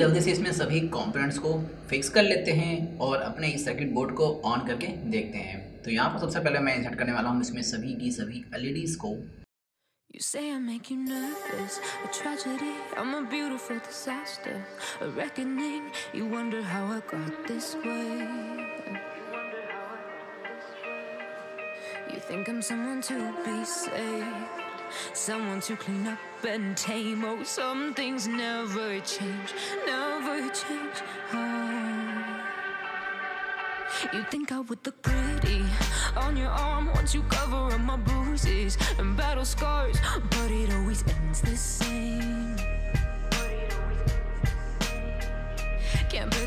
जल्दी से इसमें सभी कंपोनेंट्स को फिक्स कर लेते हैं और अपने इस सर्किट बोर्ड को ऑन करके देखते हैं तो यहाँ पर सबसे पहले मैं इंसर्ट करने वाला हूँ इसमें सभी की सभी एलईडीज को You say I make you nervous, a tragedy, I'm a beautiful disaster, a reckoning. You wonder how I got this way. You think I'm someone to be saved, someone to clean up and tame. Oh, some things never change, never change. Oh. You think I would look pretty on your arm once you cover up my bruises and battle scars, but it always ends the same.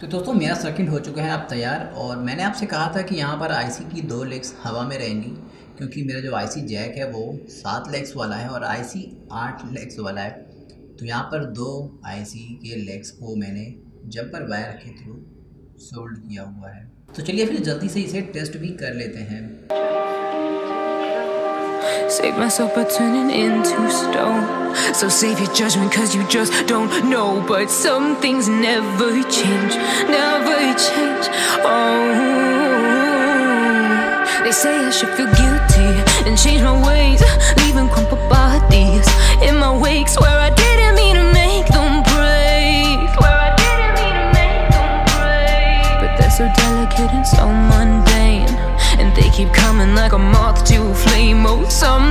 तो दोस्तों, मेरा circuit हो चुका है अब तैयार। और मैंने आपसे कहा था कि यहाँ पर आईसी की दो लेग्स हवा में रहेंगी, क्योंकि मेरा जो आईसी जैक है वो सात लेग्स वाला है और आईसी आठ लेग्स वाला है। तो यहाँ पर दो आईसी के लेग्स को मैंने जंपर वायर के थ्रू सोल्ड किया हुआ है। तो चलिए फिर जल्दी से इसे टेस्ट भी कर लेते हैं। Save myself by turning into stone. So save your judgment, cause you just don't know. But some things never change, never change. Oh, they say I should feel guilty and change my ways. Leaving crumpled bodies in my wake. where I didn't mean to make them break. Swear I didn't mean to make them break. But they're so delicate and so mundane. And they keep coming like a moth to a flame. Oh, some